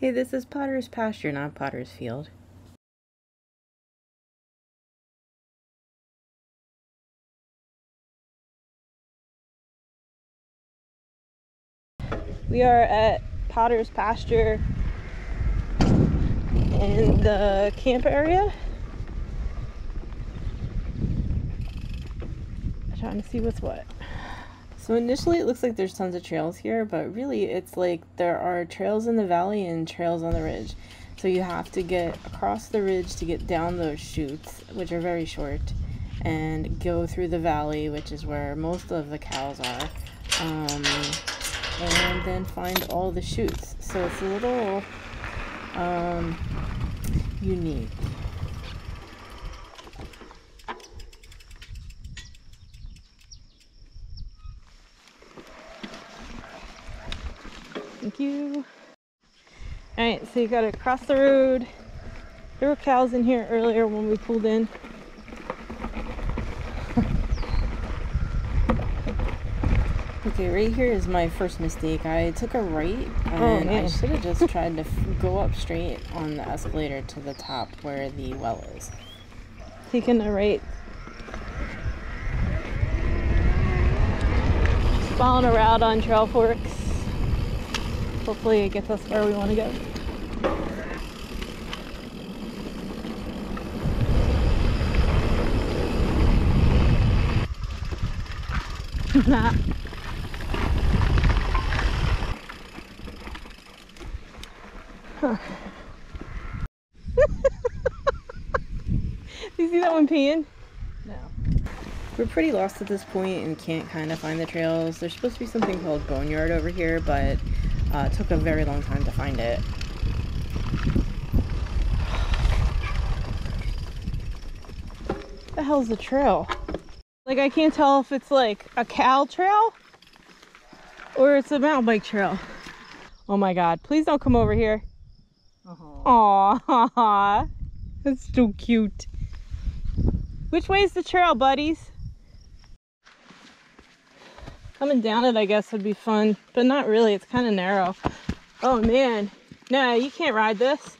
Hey, this is Potter's Pasture, not Potter's Field. We are at Potter's Pasture in the camp area. I'm Trying to see what's what. So initially it looks like there's tons of trails here, but really it's like there are trails in the valley and trails on the ridge. So you have to get across the ridge to get down those chutes, which are very short, and go through the valley, which is where most of the cows are, um, and then find all the chutes. So it's a little um, unique. You. All right, so you gotta cross the road. There were cows in here earlier when we pulled in. okay, right here is my first mistake. I took a right oh, and I should have just tried to go up straight on the escalator to the top where the well is. Taking a right. Following a route on Trailforks. Hopefully it gets us where we want to go. nah. Huh. you see that one peeing? No. We're pretty lost at this point and can't kind of find the trails. There's supposed to be something called Boneyard over here, but uh, it took a very long time to find it. the hell's the trail? Like I can't tell if it's like a cow trail or it's a mountain bike trail. Oh my god, please don't come over here. Uh-huh. Aww, that's so cute. Which way is the trail, buddies? Coming down it, I guess, would be fun, but not really. It's kind of narrow. Oh, man. No, you can't ride this.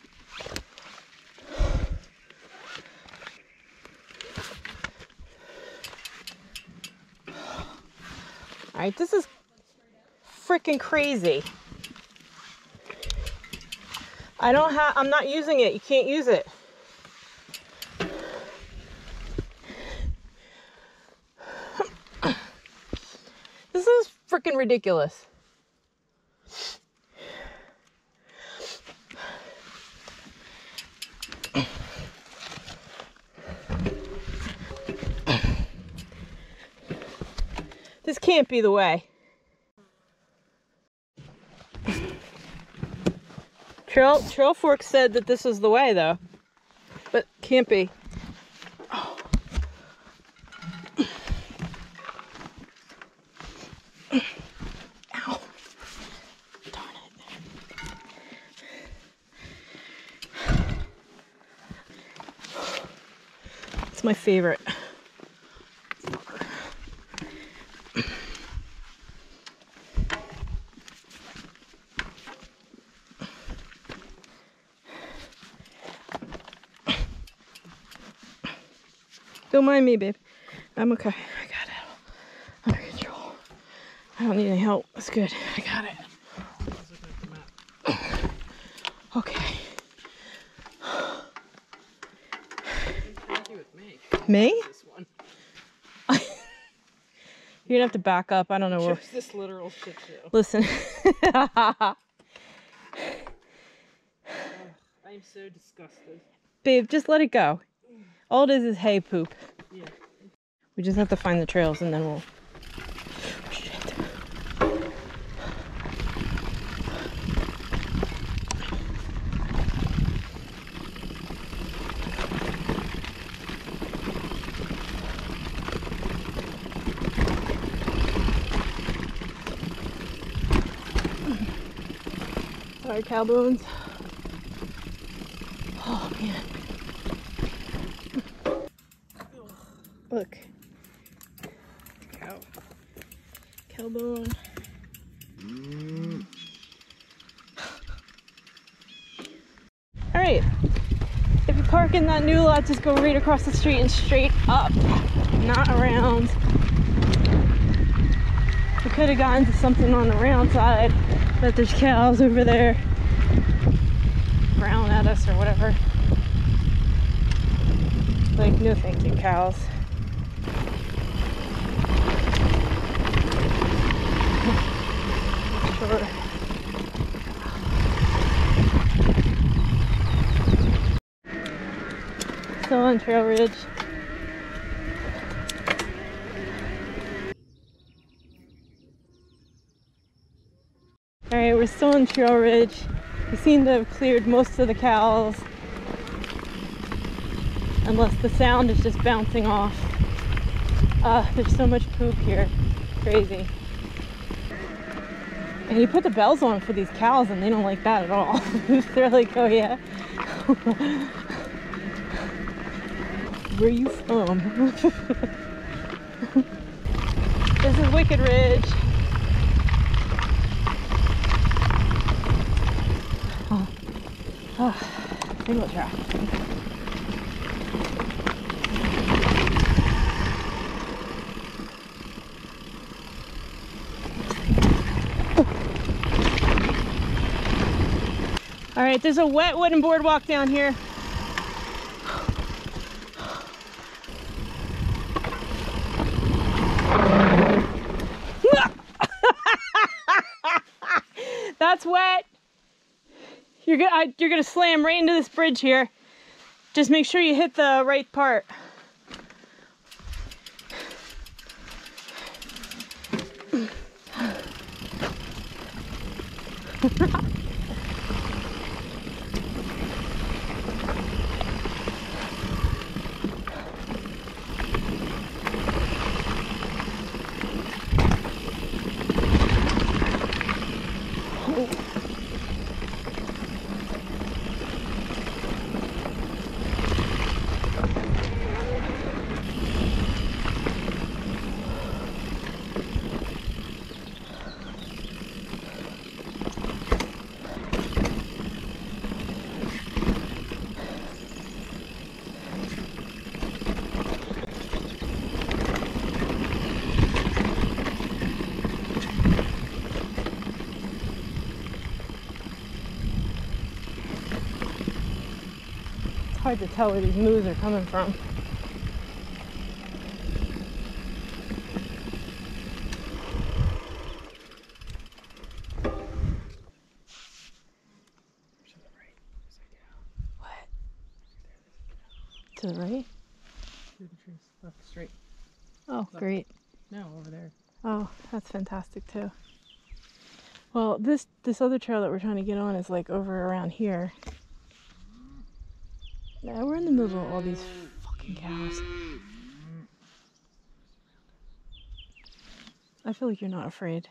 All right, this is freaking crazy. I don't have, I'm not using it. You can't use it. Freaking ridiculous. This can't be the way. Trail Trail Fork said that this is the way though, but can't be. My favorite. Don't mind me, babe. I'm okay. I got it under control. I don't need any help. That's good. I got it. Me? This one. You're gonna have to back up. I don't know where. this literal shit show. Listen. I'm so disgusted. Babe, just let it go. All it is is hay poop. Yeah. We just have to find the trails and then we'll our cow bones. Oh man. Look. Cow. Cow bone. Mm. Alright. If you park in that new lot, just go right across the street and straight up. Not around. Could have gotten to something on the round side, but there's cows over there growling at us or whatever. Like, no thank you, cows. Sure. On Trail Ridge. Alright, we're still in Trail Ridge. We seem to have cleared most of the cows. Unless the sound is just bouncing off. Uh, there's so much poop here. Crazy. And you put the bells on for these cows and they don't like that at all. They're like, oh yeah. Where you from? this is Wicked Ridge. Oh. Single track. All right, there's a wet wooden boardwalk down here. That's wet. You're gonna I, you're gonna slam right into this bridge here. Just make sure you hit the right part. hard to tell where these moves are coming from. What? To the right? Through the trees, left straight. Oh, great. No, over there. Oh, that's fantastic too. Well, this this other trail that we're trying to get on is like over around here. Yeah, we're in the middle of all these fucking cows. I feel like you're not afraid.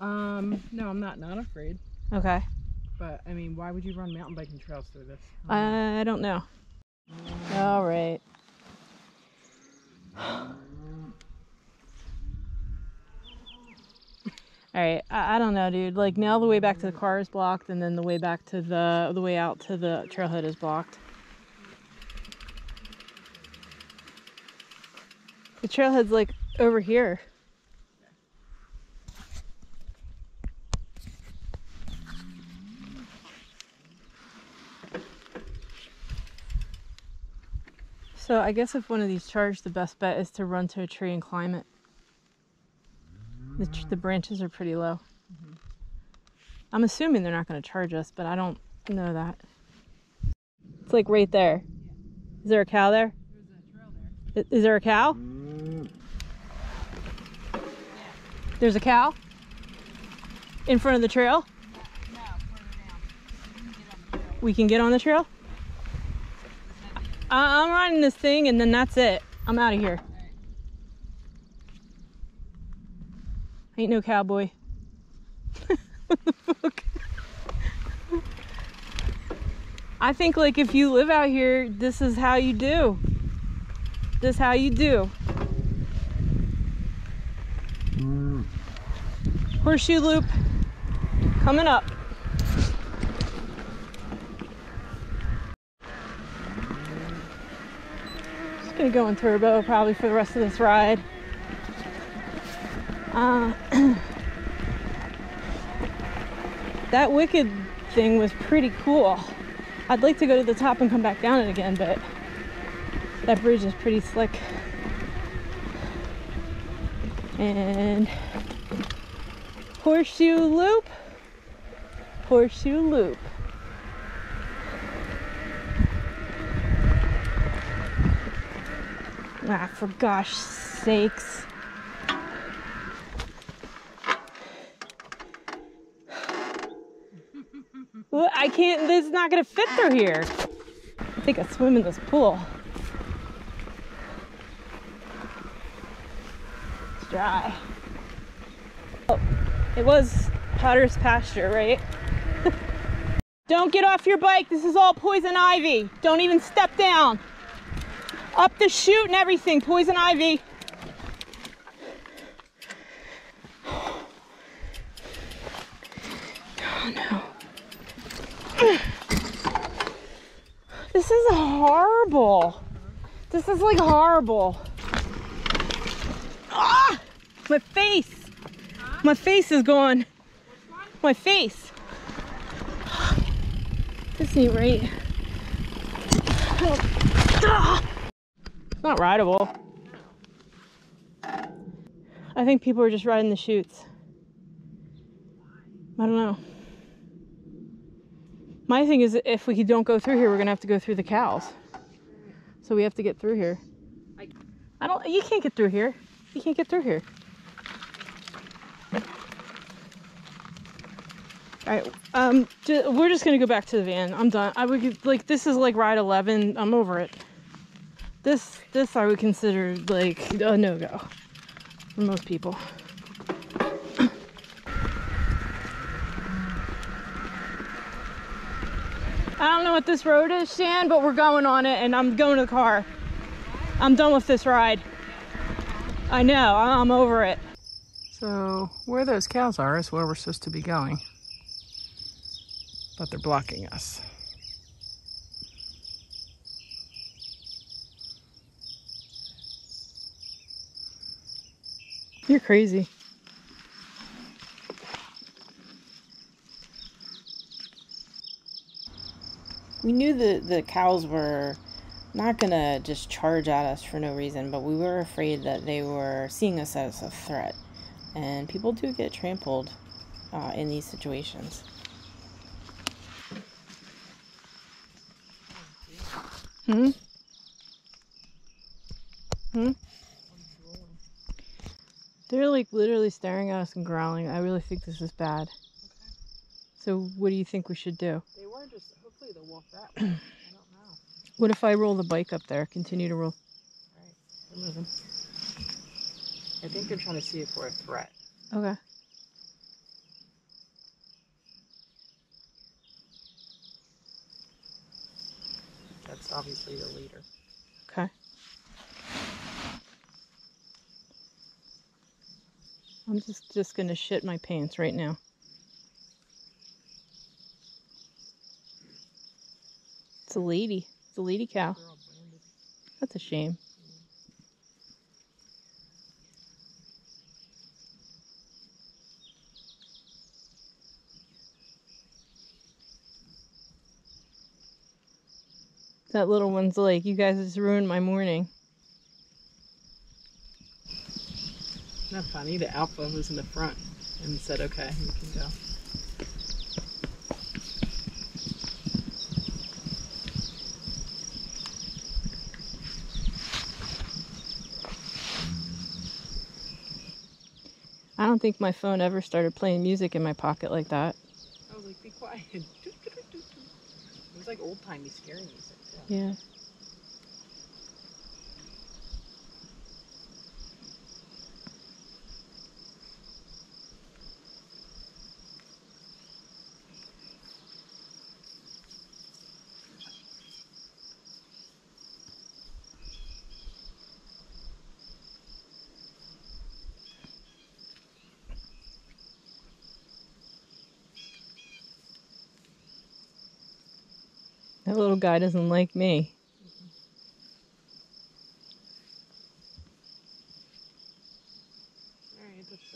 Um, no, I'm not not afraid. Okay. But I mean, why would you run mountain biking trails through this? I don't know. I don't know. All right. All right, I, I don't know, dude. Like now, the way back to the car is blocked, and then the way back to the the way out to the trailhead is blocked. The trailhead's like over here. So I guess if one of these charge, the best bet is to run to a tree and climb it. The, tr- the branches are pretty low. I'm assuming they're not going to charge us, but I don't know that. It's like right there. Is there a cow there? I- Is there a cow? Mm-hmm. There's a cow? In front of the trail? We can get on the trail? I'm riding this thing and then that's it. I'm out of here. Ain't no cowboy. the? I think like if you live out here, this is how you do. This how you do. Horseshoe loop coming up. Just gonna go in turbo probably for the rest of this ride. Uh, that wicked thing was pretty cool. I'd like to go to the top and come back down it again, but that bridge is pretty slick. And horseshoe loop, horseshoe loop. Ah, for gosh sakes. Well, I can't, this is not gonna fit through here. I think I swim in this pool. It's dry. It was Potter's pasture, right? Don't get off your bike. This is all poison ivy. Don't even step down. Up the chute and everything, poison ivy. Oh no. This is horrible. This is like horrible. Ah! My face. My face is gone. My face. This ain't right. It's not rideable. I think people are just riding the chutes. I don't know. My thing is, if we don't go through here, we're gonna have to go through the cows. So we have to get through here. I don't. You can't get through here. You can't get through here. All right. Um. we're just gonna go back to the van. I'm done. I would like. This is like ride 11. I'm over it. This. This I would consider like a no go for most people. I don't know what this road is, Shan, but we're going on it and I'm going to the car. I'm done with this ride. I know, I'm over it. So where those cows are is where we're supposed to be going. But they're blocking us. You're crazy. We knew that the cows were not gonna just charge at us for no reason, but we were afraid that they were seeing us as a threat. And people do get trampled uh, in these situations. Hmm? Hmm? They're like literally staring at us and growling. I really think this is bad. So, what do you think we should do? They were just, hopefully they'll walk that way. I don't know. What if I roll the bike up there? Continue to roll. Alright, they're moving. I think they're trying to see if we're a threat. Okay. That's obviously the leader. Okay. I'm just just gonna shit my pants right now. It's a lady. It's a lady cow. That's a shame. That little one's like, you guys just ruined my morning. Isn't that funny? The alpha was in the front and said, okay, you can go. I don't think my phone ever started playing music in my pocket like that. I was like, be quiet. it was like old timey scary music. Yeah. That little guy doesn't like me. All right, that's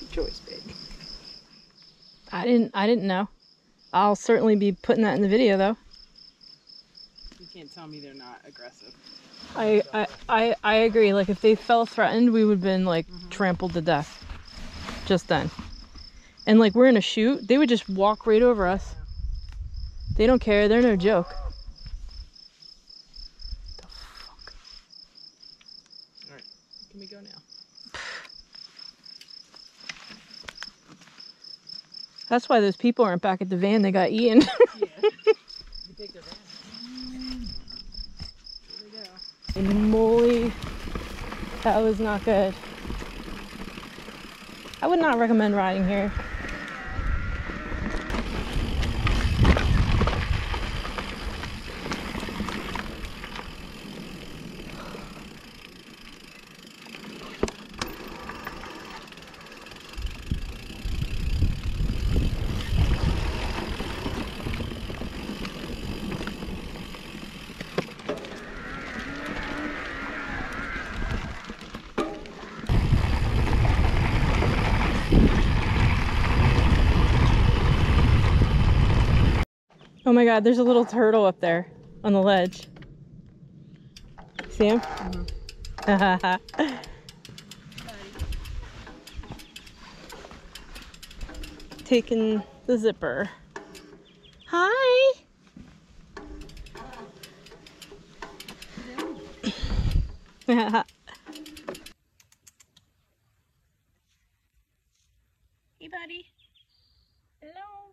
Good choice, babe. I didn't. I didn't know. I'll certainly be putting that in the video, though. You can't tell me they're not aggressive. I I I, I agree. Like if they felt threatened, we would have been like mm -hmm. trampled to death. Just then. And like we're in a chute, they would just walk right over us. They don't care, they're no joke. The fuck? All right, can we go now? That's why those people aren't back at the van, they got eaten. Yeah. you take their van. Here they go. Moly. That was not good. I would not recommend riding here. Oh my god, there's a little turtle up there on the ledge. See him? Taking the zipper. Hi! hey, buddy. Hello.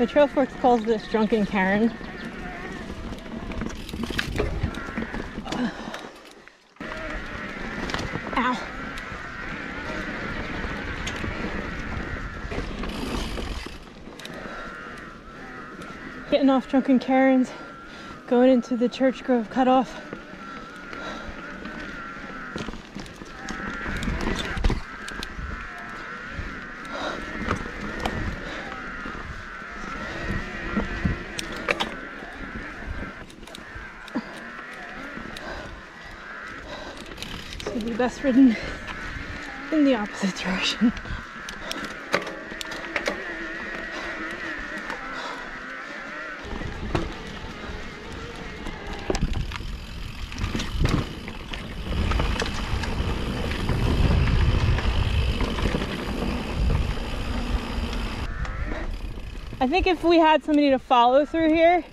The Trailforks calls this Drunken Karen. Ow. Getting off Drunken Karen's, going into the Church Grove cutoff. Would be best ridden in the opposite direction. I think if we had somebody to follow through here,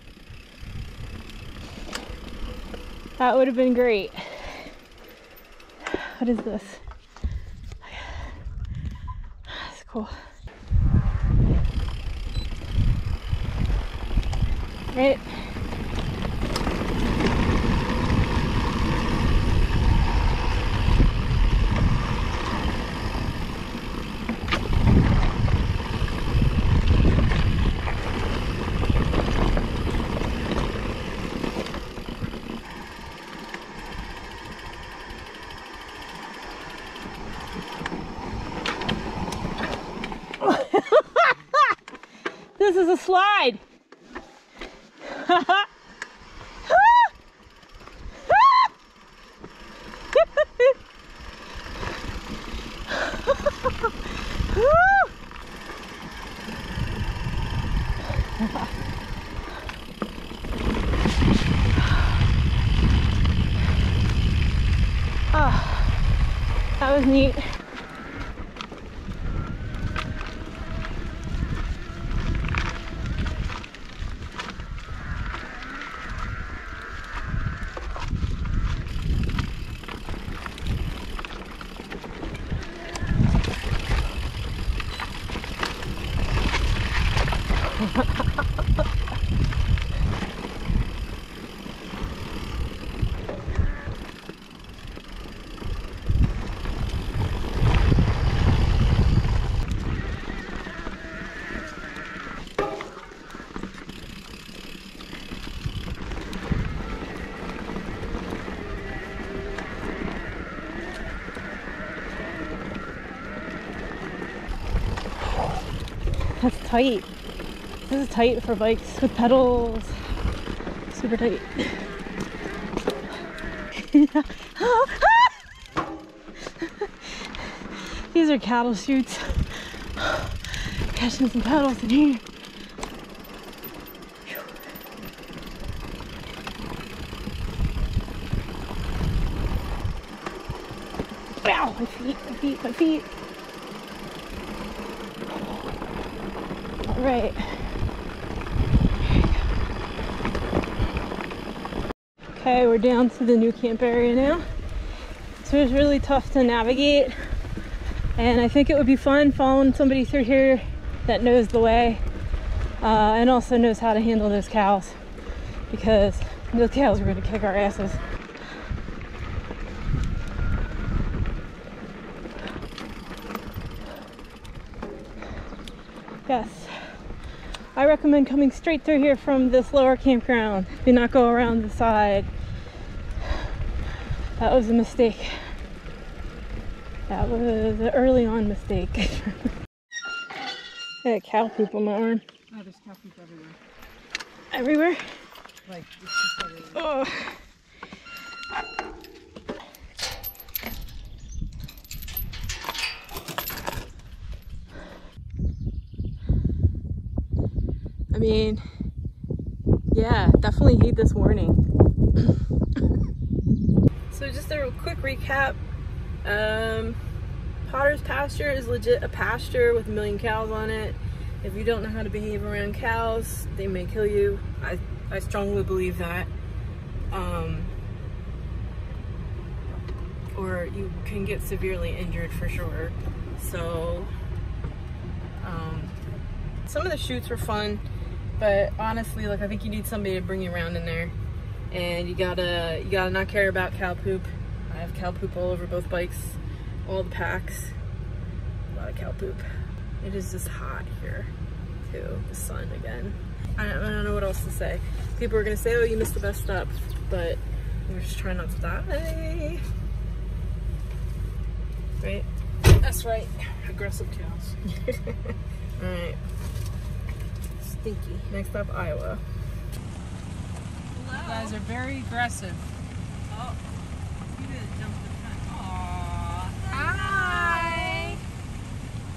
that would have been great. What is this? That's cool. Right. This is a slide. Ah, that was neat. Tight. This is tight for bikes with pedals. Super tight. These are cattle chutes. Catching some pedals in here. Wow, my feet, my feet, my feet. All right. Okay, we're down to the new camp area now. So it's really tough to navigate. And I think it would be fun following somebody through here that knows the way uh, and also knows how to handle those cows because those cows are going to kick our asses. Yes. I recommend coming straight through here from this lower campground. Do not go around the side. That was a mistake. That was an early on mistake. I had cow poop on my arm. Oh, there's cow poop everywhere. Everywhere? Like, it's just everywhere. Oh. I mean, yeah, definitely heed this warning. Just a quick recap. Um, Potter's pasture is legit a pasture with a million cows on it. If you don't know how to behave around cows, they may kill you. I, I strongly believe that. Um, or you can get severely injured for sure. So, um, some of the chutes were fun, but honestly, like I think you need somebody to bring you around in there, and you gotta you gotta not care about cow poop. I have cow poop all over both bikes, all the packs. A lot of cow poop. It is just hot here, too. The sun again. I don't, I don't know what else to say. People are gonna say, "Oh, you missed the best step," but we're just trying not to die. Right? That's right. Aggressive cows. All right. Stinky. Next up, Iowa. You guys are very aggressive. Oh, you gonna jump the. Aww. Hi.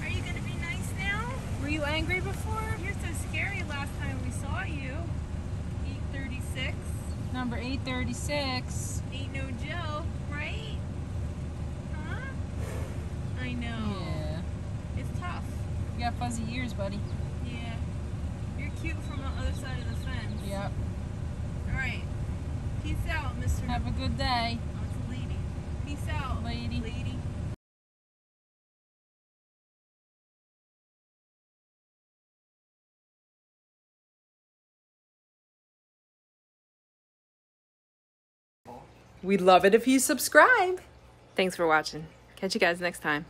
Are you gonna be nice now? Were you angry before? You're so scary last time we saw you. 836. Number 836. Ain't no joke, right? Huh? I know. Yeah. It's tough. You got fuzzy ears, buddy. Yeah. You're cute from the other side of the fence. Yep. Alright. Peace out, Mr. Have a good day, Oh, it's a lady. Peace out, lady. lady. We'd love it if you subscribe. Thanks for watching. Catch you guys next time.